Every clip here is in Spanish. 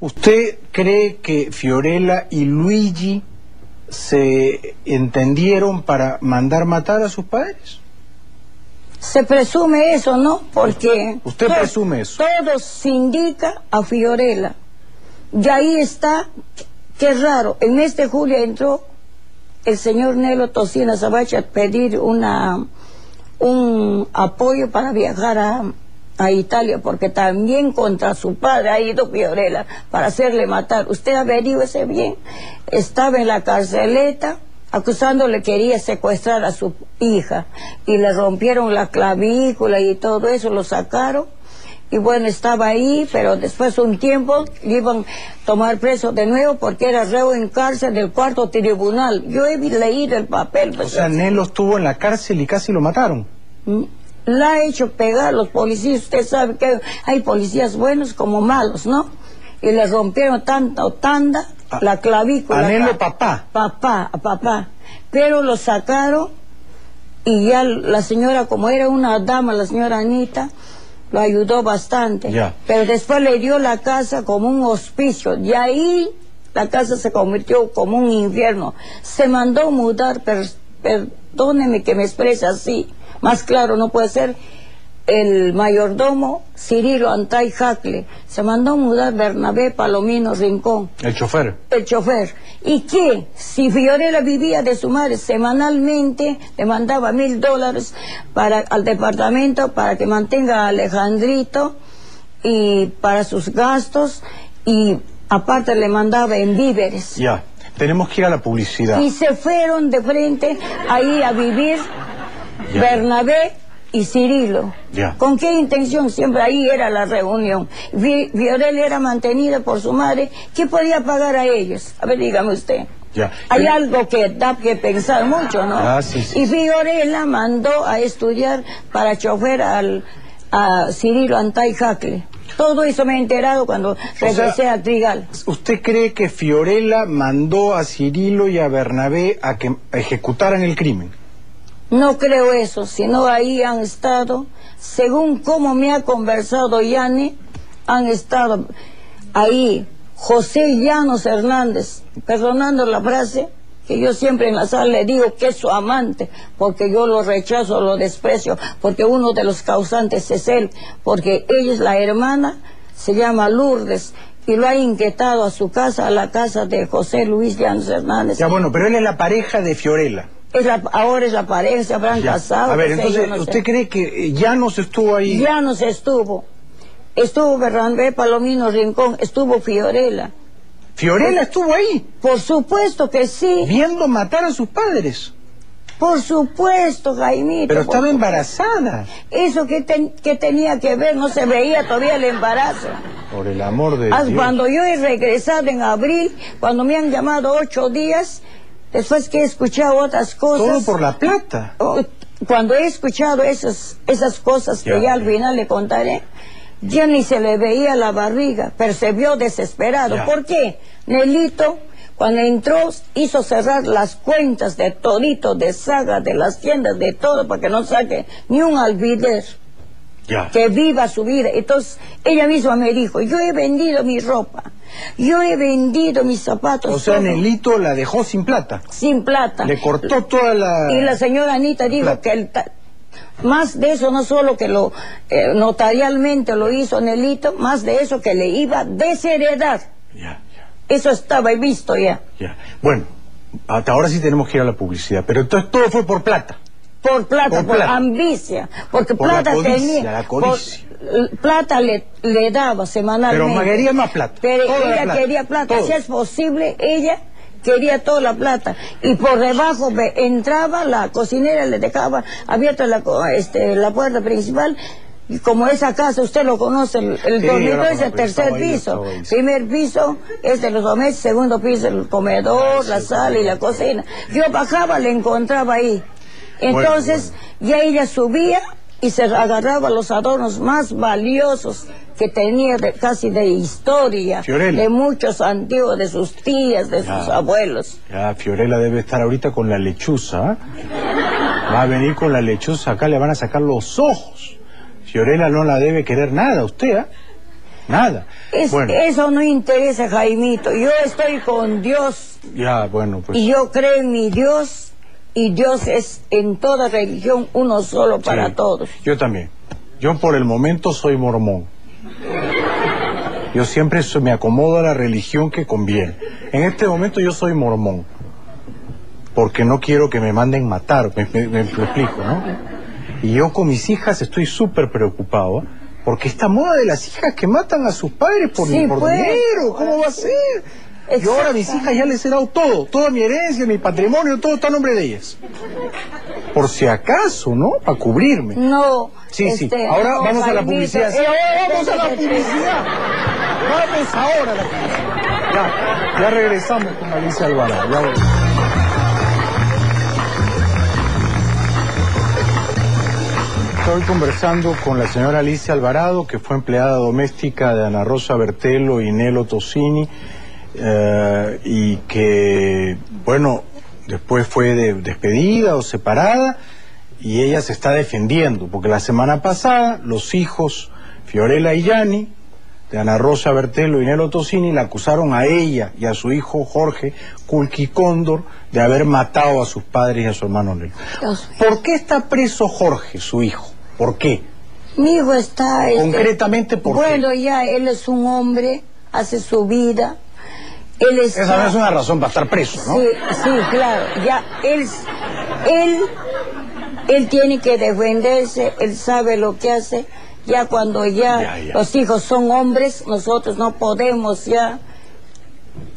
¿Usted cree que Fiorella y Luigi se entendieron para mandar matar a sus padres? Se presume eso, ¿no? Porque... ¿Usted todo- presume eso? Todo se indica a Fiorella. Y ahí está, qué raro, en mes de julio entró el señor Nelo Tocina Sabacha a pedir una, un apoyo para viajar a, a Italia, porque también contra su padre ha ido Fiorella para hacerle matar. Usted averígüese bien. Estaba en la carceleta acusándole que quería secuestrar a su hija y le rompieron la clavícula y todo eso, lo sacaron y bueno, estaba ahí, pero después de un tiempo le iban a tomar preso de nuevo porque era reo en cárcel del cuarto tribunal. Yo he leído el papel. O pues, sea, Nelo estuvo en la cárcel y casi lo mataron. Mm, La ha hecho pegar los policías. Usted sabe que hay policías buenos como malos, ¿no? Y le rompieron tanta o tanda A- la clavícula. a Nelo, acá. papá. Papá, a papá. Pero lo sacaron y ya la señora, como era una dama, la señora Anita, lo ayudó bastante. Pero después le dio la casa como un hospicio. Y ahí la casa se convirtió como un infierno. Se mandó mudar, per- perdóneme que me exprese así, más claro no puede ser, el mayordomo Cirilo Antay Jacle. Se mandó mudar Bernabé Palomino Rincón El chofer. el chofer. ¿Y qué? Si Fiorella vivía de su madre semanalmente, le mandaba mil dólares para, al departamento para que mantenga a Alejandrito y para sus gastos y aparte le mandaba en víveres. Ya. Tenemos que ir a la publicidad. Y se fueron de frente ahí a vivir Ya. Bernabé y Cirilo. Ya. ¿Con qué intención? Siempre ahí era la reunión. Vi- Fiorella era mantenida por su madre. ¿Qué podía pagar a ellos? A ver, dígame usted. Ya. Hay Pero- algo que da que pensar mucho, ¿no? Ah, sí, sí, y. Fiorella mandó a estudiar para chofer al, a Cirilo Antay Jacle. Todo eso me he enterado cuando regresé a Trigal. ¿Usted cree que Fiorella mandó a Cirilo y a Bernabé a que ejecutaran el crimen? No creo eso, sino ahí han estado, según como me ha conversado Yane, han estado ahí José Llanos Hernández, perdonando la frase, que yo siempre en la sala le digo que es su amante, porque yo lo rechazo, lo desprecio, porque uno de los causantes es él, porque ella es la hermana, se llama Lourdes, y lo ha inquietado a su casa, a la casa de José Luis Llanos Hernández. Ya bueno, pero él es la pareja de Fiorella. Es la- ahora es la pareja, se habrán Ya. casado. A ver, sé entonces, yo, no sé. ¿usted cree que eh, Llanos estuvo ahí? Ya nos estuvo. Estuvo Bernabé Palomino Rincón, estuvo Fiorella. Fiorella estuvo ahí, Por supuesto que sí, viendo matar a sus padres. por supuesto, Jaimito. Pero estaba embarazada. Eso que, ten- que tenía que ver, no se veía todavía el embarazo. Por el amor de Ah, Dios. Cuando yo he regresado en abril, cuando me han llamado ocho días, después que he escuchado otras cosas. Todo por la plata. Cuando he escuchado esas, esas cosas que Ya. ya al final le contaré, ya ni se le veía la barriga, percibió desesperado. Ya. ¿Por qué? Nelito, cuando entró, hizo cerrar las cuentas de todito, de saga, de las tiendas, de todo, para que no saque ni un alfiler, Ya. que viva su vida. Entonces, ella misma me dijo, yo he vendido mi ropa, yo he vendido mis zapatos, O sea, todo, Nelito la dejó sin plata. sin plata. Le cortó toda la... Y la señora Anita dijo Plata. que el ta- más de eso no solo que lo eh, notarialmente lo hizo Nelito, más de eso que le iba a desheredar. Ya, ya, Eso estaba visto ya. ya. Bueno, hasta ahora sí tenemos que ir a la publicidad. Pero entonces todo fue por plata. Por plata, Por por, plata. ambicia, porque Por la plata codicia, tenía. la codicia. por- plata le, le daba semanalmente. Pero quería más plata. Pero Toda la ella plata, quería plata, todo. si es posible, ella quería toda la plata. Y por debajo entraba la cocinera, le dejaba abierta la, este, la puerta principal. Y como esa casa, usted lo conoce, el, el Sí, dormitorio es el tercer piso. ahí. Primer piso es de los domésticos, segundo piso el comedor, la sala y la cocina. Yo bajaba, le encontraba ahí. Entonces, ya ella subía y se agarraba los adornos más valiosos que tenía de- casi de historia, Fiorella. de muchos antiguos, de sus tías, de Ya. sus abuelos. Ya, Fiorella debe estar ahorita con la lechuza. Va a venir con la lechuza acá, le van a sacar los ojos. Fiorella no la debe querer nada, usted, ¿ah? Nada. Es- bueno, Eso no interesa, Jaimito. Yo estoy con Dios ya, bueno, pues. y yo creo en mi Dios y Dios es en toda religión uno solo para sí, todos. Yo también. Yo por el momento soy mormón. Yo siempre me acomodo a la religión que conviene. En este momento yo soy mormón. Porque no quiero que me manden matar, me, me- me explico, ¿no? Y yo con mis hijas estoy súper preocupado. ¿eh? Porque esta moda de las hijas que matan a sus padres por, Sí, por pues. dinero, ¿cómo va a ser? Yo ahora a mis hijas ya les he dado todo, toda mi herencia, mi patrimonio, todo está a nombre de ellas. Por si acaso, ¿no? Para cubrirme. No. Sí, sí. este, Ahora no, vamos a la Jaimito, publicidad. Eh, ahora vamos a la publicidad. Vamos ahora a la publicidad. Ya, ya regresamos con Alicia Alvarado. Ya volvemos. Estoy conversando con la señora Alicia Alvarado, que fue empleada doméstica de Ana Rosa Bertelo y Nelo Tosini, eh, y que, bueno, después fue de- despedida o separada, y ella se está defendiendo, porque la semana pasada los hijos Fiorella y Yanni, de Ana Rosa Bertelo y Nelo Tosini, la acusaron a ella y a su hijo Jorge Culqui Cóndor de haber matado a sus padres y a su hermano Nelo. ¿Por qué está preso Jorge, su hijo? ¿Por qué? Mi hijo está... este, Concretamente, ¿por qué? Bueno, ya él es un hombre, hace su vida. Él está... Esa no es una razón para estar preso, ¿no? Sí, sí, claro. Ya él, él, él tiene que defenderse, él sabe lo que hace. Ya cuando ya, Ya, ya. los hijos son hombres, nosotros no podemos ya.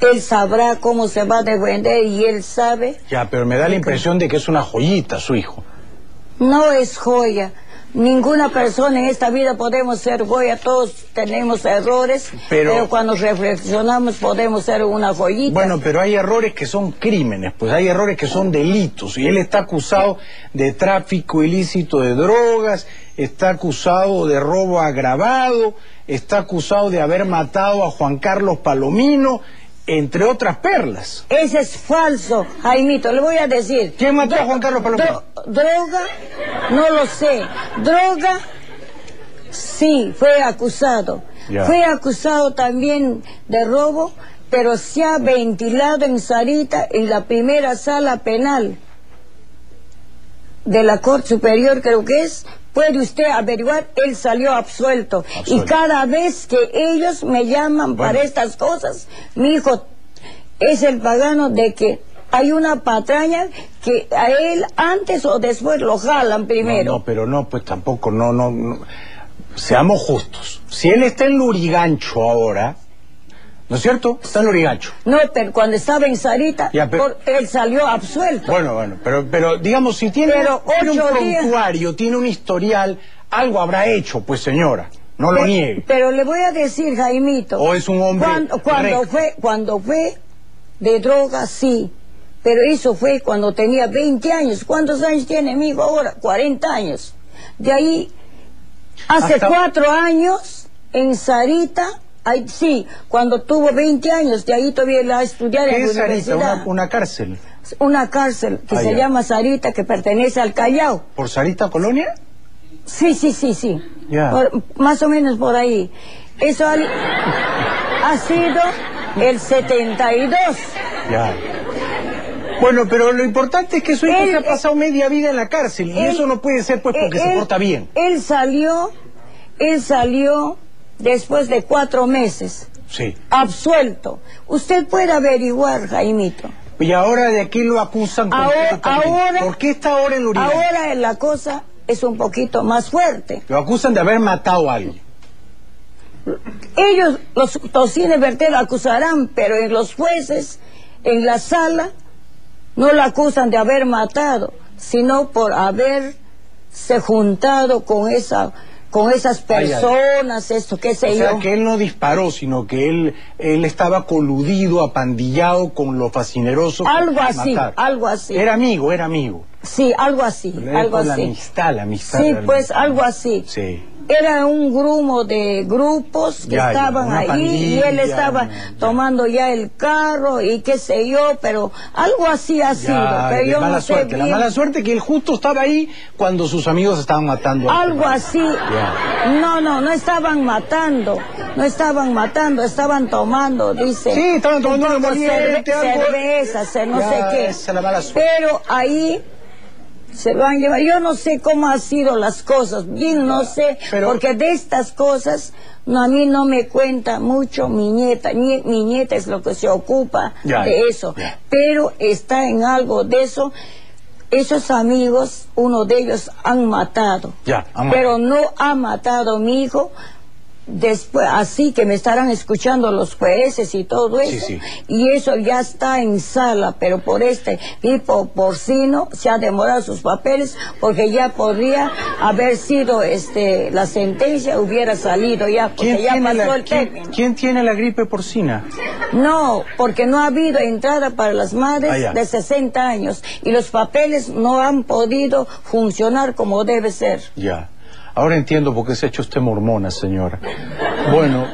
Él sabrá cómo se va a defender y él sabe. Ya, pero me da la impresión de que es una joyita su hijo. No es joya. Ninguna persona en esta vida podemos ser joya, todos tenemos errores, Pero- pero, cuando reflexionamos podemos ser una joyita. Bueno, pero hay errores que son crímenes, pues hay errores que son delitos. Y él está acusado de tráfico ilícito de drogas, está acusado de robo agravado, está acusado de haber matado a Juan Carlos Palomino, entre otras perlas. Ese es falso, Jaimito, le voy a decir. ¿Quién mató a Juan Carlos Palomino? Dro- droga, no lo sé. Droga, sí, fue acusado. Ya. Fue acusado también de robo, pero se ha ventilado en Sarita en la primera sala penal de la Corte Superior, creo que es. Puede usted averiguar, él salió absuelto. Absuelto. Y cada vez que ellos me llaman Bueno. para estas cosas, mi hijo es el pagano de que hay una patraña que a él antes o después lo jalan primero. No, no, pero no, pues tampoco, no, no, no. Seamos justos. Si él está en Lurigancho ahora, ¿no es cierto? Está en Lurigancho. No, pero cuando estaba en Sarita, Ya, pero- por- él salió absuelto. Bueno, bueno, pero, pero digamos, si tiene, Pero tiene un días- prontuario, tiene un historial, algo habrá hecho, pues señora, no lo niegue. Pero le voy a decir, Jaimito. O es un hombre Cuando, fue, cuando fue de droga, sí. Pero eso fue cuando tenía 20 años. ¿Cuántos años tiene mi hijo ahora? 40 años. De ahí, hace Hasta- cuatro años, en Sarita, sí, cuando tuvo 20 años, de ahí todavía la estudiar ¿Qué en la es Sarita? Una, una cárcel. Una cárcel que Ah, se ya. llama Sarita, que pertenece al Callao. ¿Por Sarita Colonia? Sí, sí, sí, sí. Ya. Por- más o menos por ahí. Eso ha, ha sido el 72. Ya. Bueno, pero lo importante es que su hijo ha pasado media vida en la cárcel y Él- eso no puede ser pues porque se porta bien. Él salió, él salió después de cuatro meses, Sí. absuelto. Usted puede averiguar, Jaimito. Y ahora de aquí lo acusan Ahora, ¿Por qué está ahora en Lurigancho? ahora la cosa es un poquito más fuerte. Lo acusan de haber matado a alguien. Ellos, los tocines Bertel, acusarán, pero en los jueces, en la sala, no la acusan de haber matado, sino por haberse juntado con esa con esas Ay, ay. personas, esto, qué sé O sea, yo. que él no disparó, sino que él, él estaba coludido, apandillado con lo fascineroso. Algo así, matar. algo así. Era amigo, era amigo. Sí, algo así, algo por la así. amistad, la amistad. Sí, realmente. pues algo así. Sí. Era un grupo de grupos que Ya, estaban ahí y él estaba ya. tomando ya el carro y qué sé yo, pero algo así ha sido. Pero yo mala no sé suerte. La mala suerte que él justo estaba ahí cuando sus amigos estaban matando a Algo así. No, no, no estaban matando. No estaban matando, estaban tomando, dice. Sí, estaban tomando emoliente, cerve- cerveza, no sé qué. esa es la mala suerte. Pero ahí se lo han llevado. Yo no sé cómo han sido las cosas, bien no sé, Pero- porque de estas cosas no, a mí no me cuenta mucho mi nieta. Nie- mi nieta es lo que se ocupa Ya, de eso. ya. Pero está en algo de eso. Esos amigos, uno de ellos han matado. Ya. Pero no ha matado a mi hijo. Después, así que me estarán escuchando los jueces y todo eso. Sí, sí. Y eso ya está en sala, pero por este tipo porcino se ha demorado sus papeles porque ya podría haber sido este la sentencia hubiera salido ya porque ya pasó la, el quién- término. quién tiene la gripe porcina? No, porque no ha habido entrada para las madres Ah, de 60 años y los papeles no han podido funcionar como debe ser. Ya. Ahora entiendo por qué se ha hecho usted mormona, señora. Bueno,